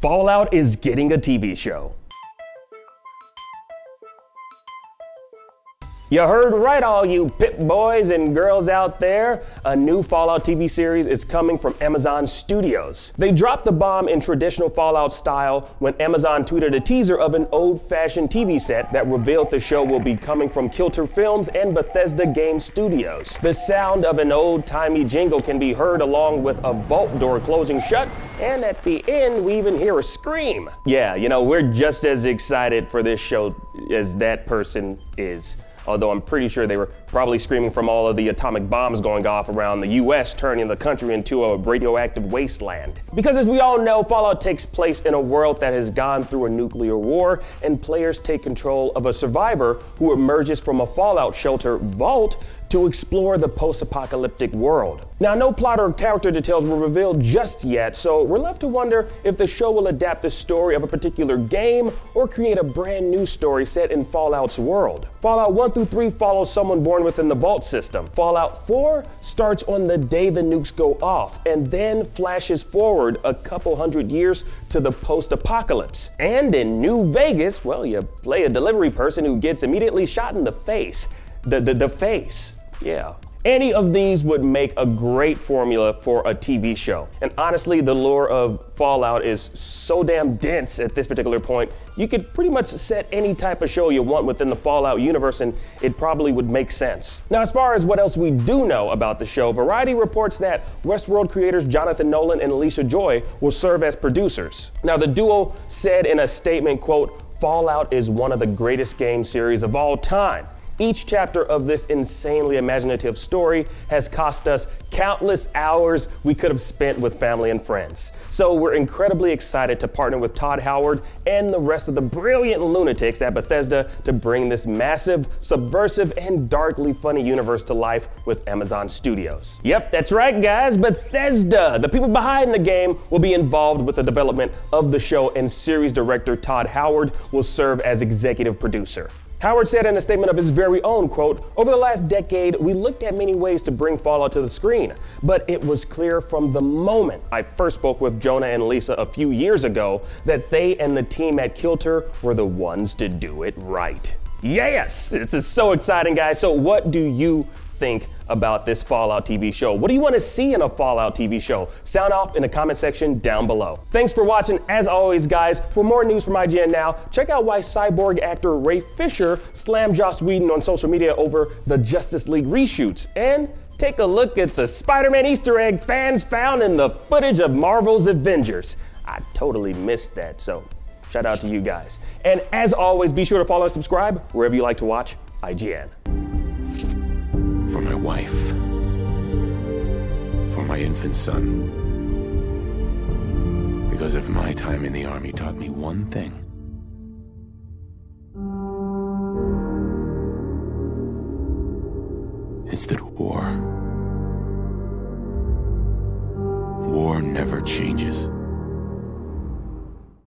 Fallout is getting a TV show. You heard right, all you Pip boys and girls out there. A new Fallout TV series is coming from Amazon Studios. They dropped the bomb in traditional Fallout style when Amazon tweeted a teaser of an old fashioned TV set that revealed the show will be coming from Kilter Films and Bethesda Game Studios. The sound of an old timey jingle can be heard along with a vault door closing shut, and at the end, we even hear a scream. Yeah, you know, we're just as excited for this show as that person is although I'm pretty sure they were probably screaming from all of the atomic bombs going off around the US, turning the country into a radioactive wasteland. Because as we all know, Fallout takes place in a world that has gone through a nuclear war, and players take control of a survivor who emerges from a Fallout shelter vault to explore the post apocalyptic world. Now, no plot or character details were revealed just yet, so we're left to wonder if the show will adapt the story of a particular game or create a brand new story set in Fallout's world. Fallout 1 through 3 follows someone born within the Vault system. Fallout 4 starts on the day the nukes go off and then flashes forward a couple hundred years to the post apocalypse. And in New Vegas, well, you play a delivery person who gets immediately shot in the face. The, the, the face. Yeah. Any of these would make a great formula for a TV show. And honestly, the lore of Fallout is so damn dense at this particular point, you could pretty much set any type of show you want within the Fallout universe and it probably would make sense. Now, as far as what else we do know about the show, Variety reports that Westworld creators Jonathan Nolan and Lisa Joy will serve as producers. Now, the duo said in a statement, quote, Fallout is one of the greatest game series of all time. Each chapter of this insanely imaginative story has cost us countless hours we could have spent with family and friends. So we're incredibly excited to partner with Todd Howard and the rest of the brilliant lunatics at Bethesda to bring this massive, subversive, and darkly funny universe to life with Amazon Studios. Yep, that's right, guys. Bethesda, the people behind the game, will be involved with the development of the show, and series director Todd Howard will serve as executive producer. Howard said in a statement of his very own, quote, Over the last decade, we looked at many ways to bring Fallout to the screen, but it was clear from the moment I first spoke with Jonah and Lisa a few years ago that they and the team at Kilter were the ones to do it right. Yes, this is so exciting, guys. So, what do you think about this Fallout TV show? What do you want to see in a Fallout TV show? Sound off in the comment section down below. Thanks for watching. As always, guys, for more news from IGN Now, check out why cyborg actor Ray Fisher slammed Joss Whedon on social media over the Justice League reshoots. And take a look at the Spider Man Easter egg fans found in the footage of Marvel's Avengers. I totally missed that, so shout out to you guys. And as always, be sure to follow and subscribe wherever you like to watch IGN wife, for my infant son. Because if my time in the army taught me one thing, it's that war, war never changes.